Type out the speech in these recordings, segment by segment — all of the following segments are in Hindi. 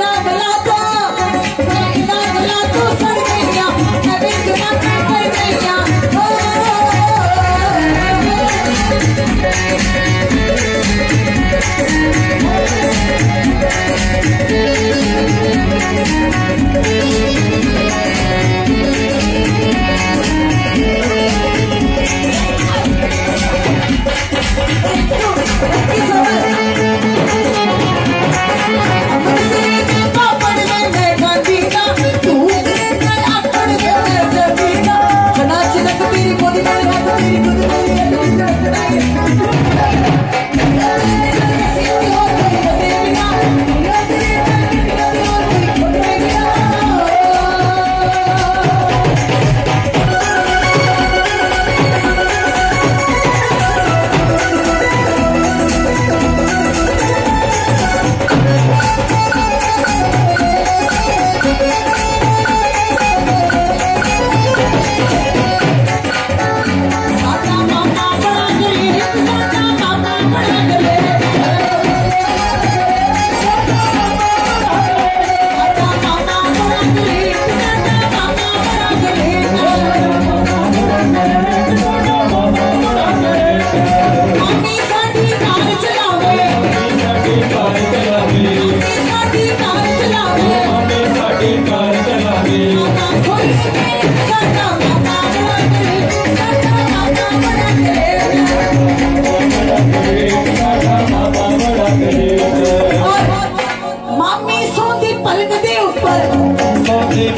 la la la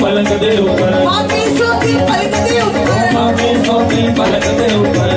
पलक दे ऊपर। मामी सोती पलक दे ऊपर। मामी सोती पलक दे ऊपर।